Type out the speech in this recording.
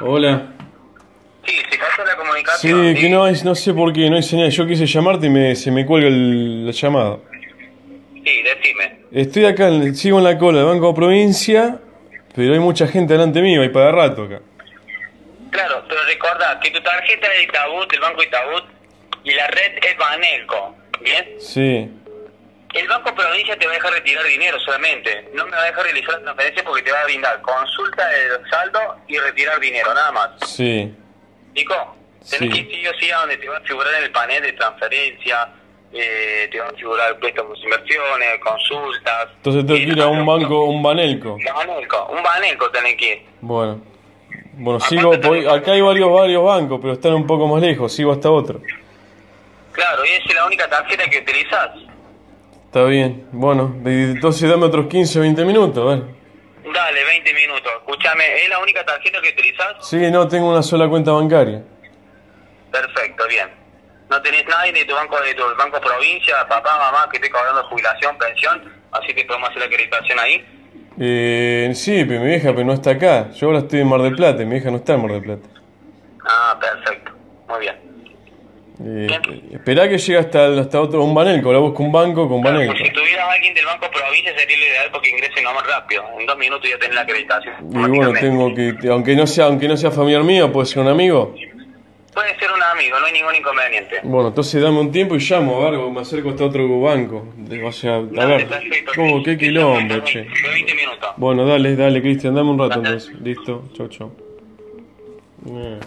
Hola. Sí, se cortó la comunicación. Sí, que no, hay, no sé por qué, no hay señal. Yo quise llamarte y me, se me cuelga el, la llamada. Sí, decime. Estoy acá, sigo en la cola del Banco Provincia, pero hay mucha gente delante mío, hay para rato acá. Claro, pero recordá que tu tarjeta es de Itabut, del Banco Itabut, y la red es Banelco, ¿bien? Sí, El Banco Provincia te va a dejar retirar dinero solamente. No me va a dejar realizar la transferencia porque te va a brindar consulta del saldo y retirar dinero, nada más. sí. Nico, tenés Sí. que ir sí o sí a donde te va a figurar en el panel de transferencia, eh, te van a figurar préstamos, inversiones, consultas. Entonces tengo que ir a un banco, un banelco. Banelco, un Banelco tenés que ir. Bueno, bueno, sigo, acá hay varios, varios bancos, pero están un poco más lejos, sigo hasta otro. Claro, y esa es la única tarjeta que utilizas. Está bien, bueno, entonces dame otros 15 o 20 minutos, a ver. Dale, 20 minutos. Escúchame, ¿es la única tarjeta que utilizas? Sí, no, tengo una sola cuenta bancaria. Perfecto, bien. ¿No tenés nadie de tu banco, de tu banco provincia, papá, mamá, que esté cobrando jubilación, pensión? Así que podemos hacer la acreditación ahí. Eh, sí, pero mi vieja pero no está acá. Yo ahora estoy en Mar del Plata y mi vieja no está en Mar del Plata. Ah, perfecto. Muy bien. Eh, esperá que llegue hasta, hasta otro, un banelco, ahora busco un banco con Claro, banelco. si tuvieras alguien del banco provincia sería lo ideal porque ingrese no más rápido. En dos minutos ya tenés la acreditación. Y bueno, tengo que, aunque no sea, aunque no sea familiar mío, puede ser un amigo. Puede ser un amigo, no hay ningún inconveniente. Bueno, entonces dame un tiempo y llamo, a ver, me acerco hasta otro banco. O sea, a Dale, ver, perfecto. ¿cómo? ¿Qué quilombo, che? De 20 minutos. Bueno, dale, dale, Cristian, dame un rato entonces. Listo, chau, chau. Eh.